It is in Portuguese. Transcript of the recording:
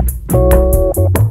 Música